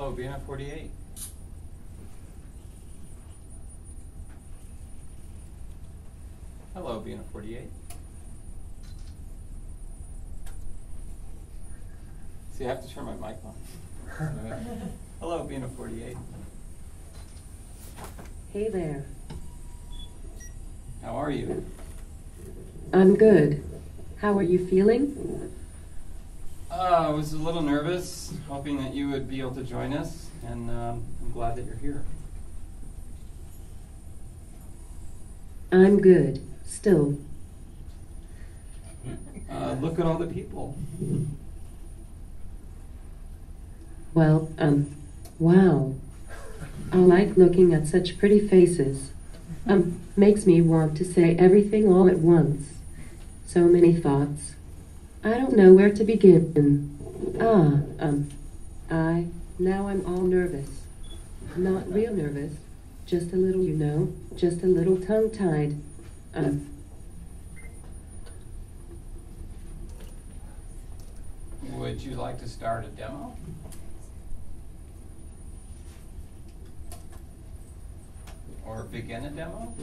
Hello, Bina 48. Hello, Bina 48. See, I have to turn my mic on. Hello, Bina 48. Hey there. How are you? I'm good. How are you feeling? Uh, I was a little nervous, hoping that you would be able to join us, and um, I'm glad that you're here. I'm good. Still. Uh, look at all the people. Well, um, wow. I like looking at such pretty faces. Um, makes me want to say everything all at once. So many thoughts. I don't know where to begin. Ah, um, I, now I'm all nervous. Not real nervous. Just a little, you know, just a little tongue tied. Um, Would you like to start a demo? Or begin a demo?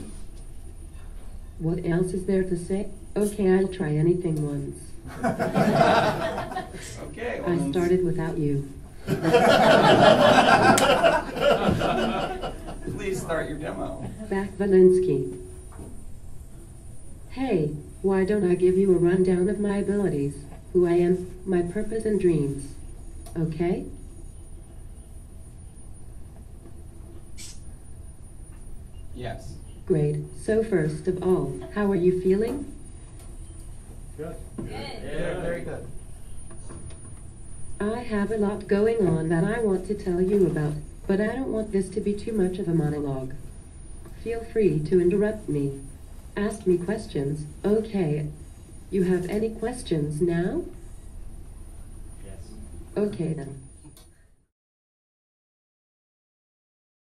What else is there to say? Okay, I'll try anything once. Okay. well I started without you. Please start your demo. Back Valinsky. Hey, why don't I give you a rundown of my abilities, who I am, my purpose and dreams? Okay? Yes. Great. So first of all, how are you feeling? Good. Yeah, very good. I have a lot going on that I want to tell you about, but I don't want this to be too much of a monologue. Feel free to interrupt me. Ask me questions. Okay. You have any questions now? Yes. Okay then.